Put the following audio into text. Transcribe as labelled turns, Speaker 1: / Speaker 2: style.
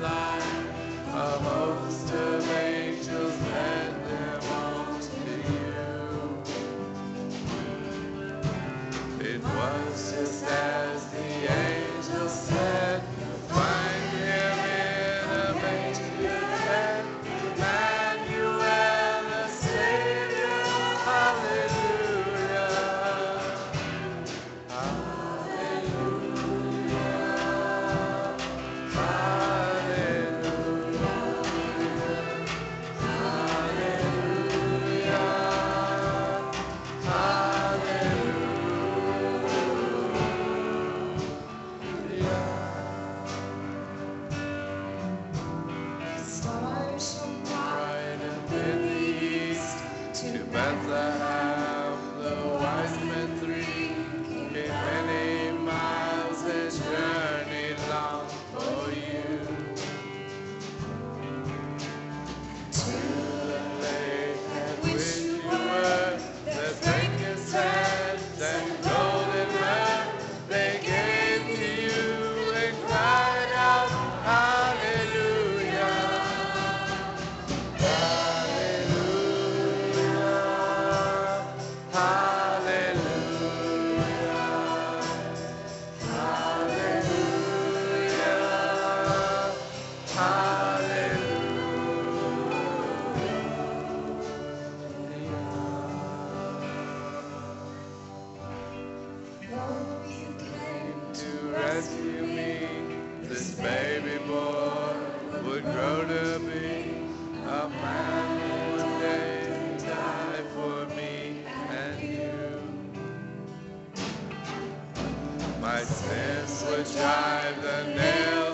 Speaker 1: light of My sins would drive the nails